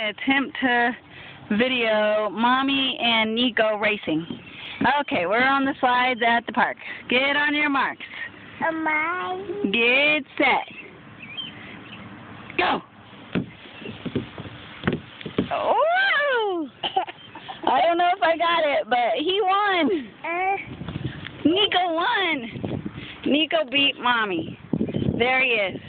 attempt to video Mommy and Nico racing. Okay, we're on the slides at the park. Get on your marks. Am I? Get set. Go! Oh! I don't know if I got it, but he won. Uh. Nico won. Nico beat Mommy. There he is.